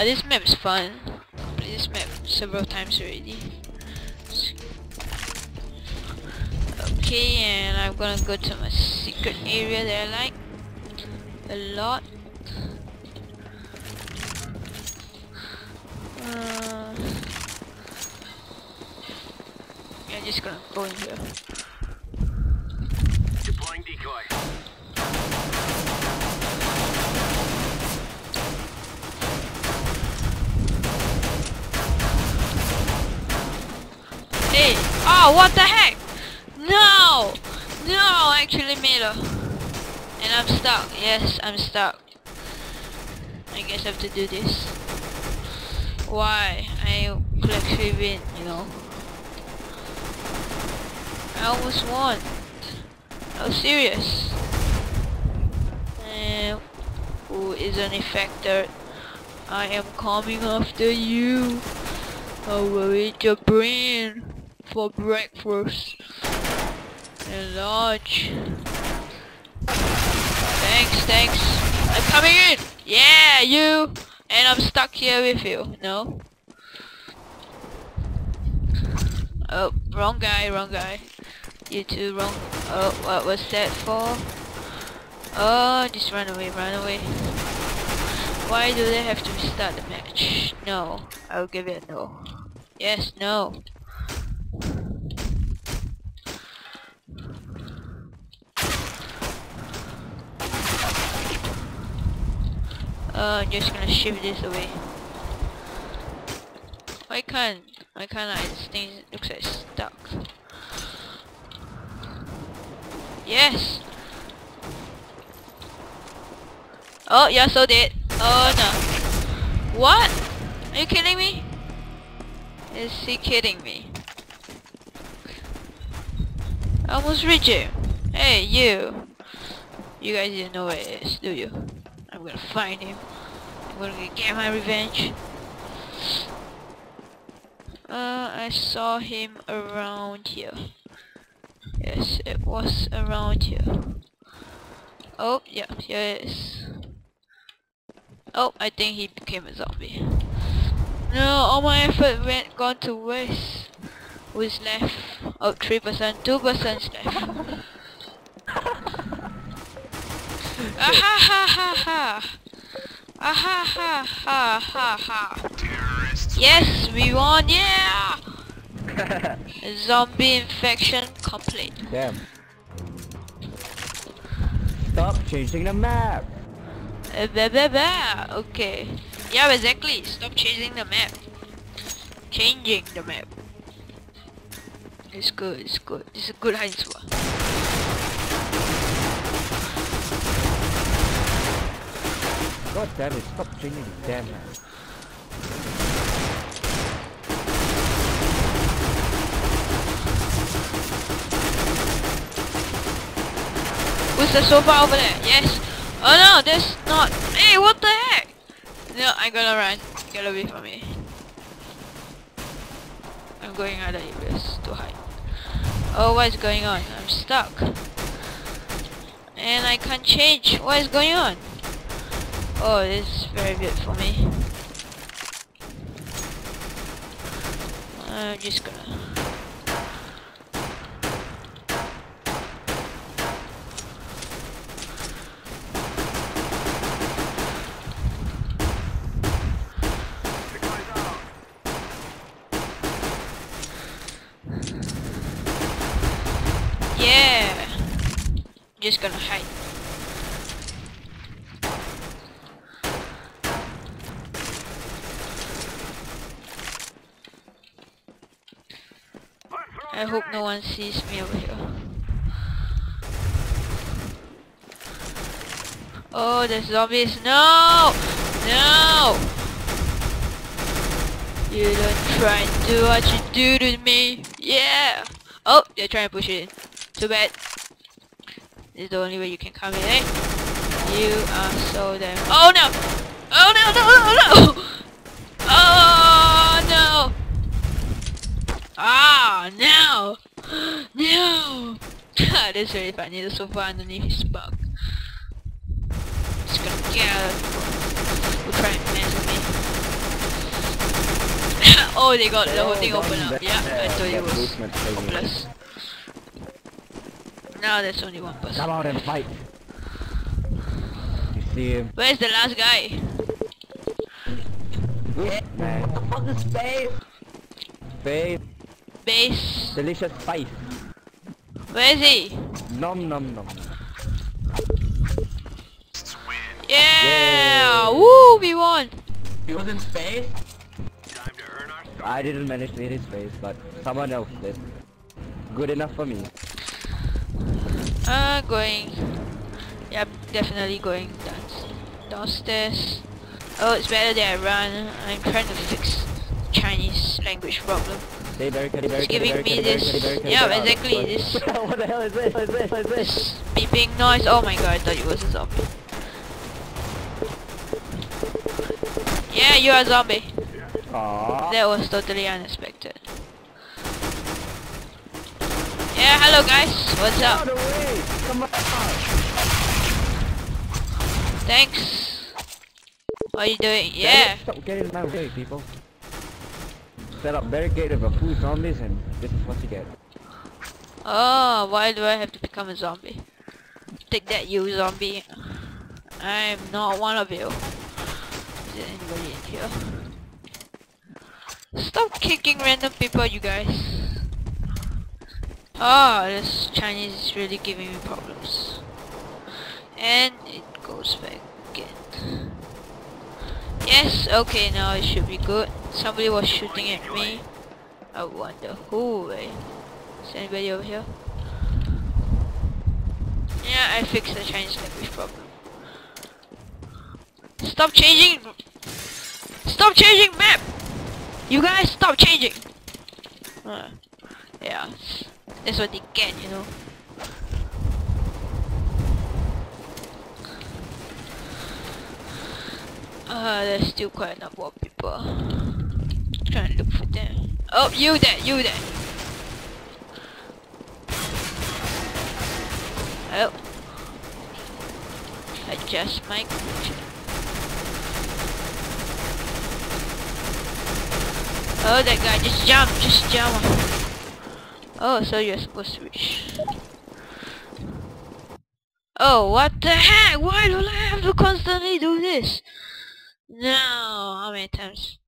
Uh, this map is fun. I played this map several times already. Okay, and I'm gonna go to my secret area that I like a lot. Uh, I'm just gonna go in here. Oh, what the heck? No! No, I actually made a... And I'm stuck. Yes, I'm stuck. I guess I have to do this. Why? I could actually win, you know. I almost won. I was serious. And who is an infected? I am coming after you. I will eat your brain for breakfast. And lunch. Thanks, thanks. I'm coming in! Yeah, you! And I'm stuck here with you. No? Oh, wrong guy, wrong guy. You two wrong. Oh, what was that for? Oh, just run away, run away. Why do they have to restart the match? No, I'll give it a no. Yes, no. Uh, I'm just gonna shift this away. Why can't? Why can't I? This thing looks like stuck. Yes! Oh, you're so dead. Oh no. What? Are you kidding me? Is he kidding me? I almost reached him. Hey, you. You guys didn't know where it is, do you? I'm gonna find him. I'm gonna get my revenge. Uh, I saw him around here. Yes, it was around here. Oh, yeah, here it is. Oh, I think he became a zombie. No, all my effort went gone to waste. Who's left? Oh, 3%, 2% left. Ah ha ha ha ha! Ah ha ha ha ha ha! Terrorists. Yes, we won! Yeah! Zombie infection complete. Damn. Stop changing the map. Uh, blah, blah, blah. Okay. Yeah, exactly. Stop changing the map. Changing the map. It's good, it's good. It's a good hiding God damn it, stop changing the damn map. Who's the sofa over there? Yes. Oh no, there's not. Hey, what the heck? No, I'm gonna run. Get away from me. I'm going other areas to hide. Oh, what is going on? I'm stuck. And I can't change. What is going on? Oh, this is very good for me. I'm just gonna... Yeah! Just gonna hide. I hope no one sees me over here. Oh, there's zombies. No! No! You don't try and do what you do to me. Yeah! Oh, they're trying to push it in. Too bad. This is the only way you can come in, eh? You are so damn. Oh no! Oh no! No! No! No! Oh no! Ah no! No! God, That's really funny. There's so far underneath his bug. Just gonna get out of Will try and mess with me. Oh, they got the whole thing Oh, open up. Yeah, I thought it was hopeless. Now there's only one person. Come out and fight. You see him? Where's the last guy? Man. Fuck space! Babe, Base. delicious spice. Where is he? Nom nom nom. Let's. Yeah! Woo! We won! He was in space? Time to earn our stripes. I didn't manage to hit his face, but someone else did. Good enough for me. Uh, going. Yep, definitely going down, downstairs. Oh, it's better that I run. I'm trying to fix Chinese language problem. Stay barricade, It's barricade, giving me barricade, this. barricade, barricade, Yeah, barricade. exactly. This what the hell is this? What is this? What is this? beeping noise. Oh my god, I thought it was a zombie. Yeah, you're a zombie. Aww. That was totally unexpected. Yeah, hello guys. What's Out up? of the way! Come on! Thanks. What are you doing? Yeah. Stop getting in my way, people. Set up barricade of a few zombies and this is what you get. Oh, why do I have to become a zombie? Take that, you zombie. I'm not one of you. Is there anybody in here? Stop kicking random people, you guys. Oh, this Chinese is really giving me problems. And it goes back again. Yes, okay, now it should be good. Somebody was shooting at me. I wonder who, eh? Is anybody over here? Yeah, I fixed the Chinese language problem. Stop changing! Stop changing map! You guys stop changing! Uh, yeah, that's what they get, you know. Uh, there's still quite a number of people. Trying to look for them. Oh, you there, you there! Oh. Adjust my. Oh, that guy just jump, just jump. Oh, so you're supposed to reach. Oh, what the heck? Why do I have to constantly do this? No, how many times?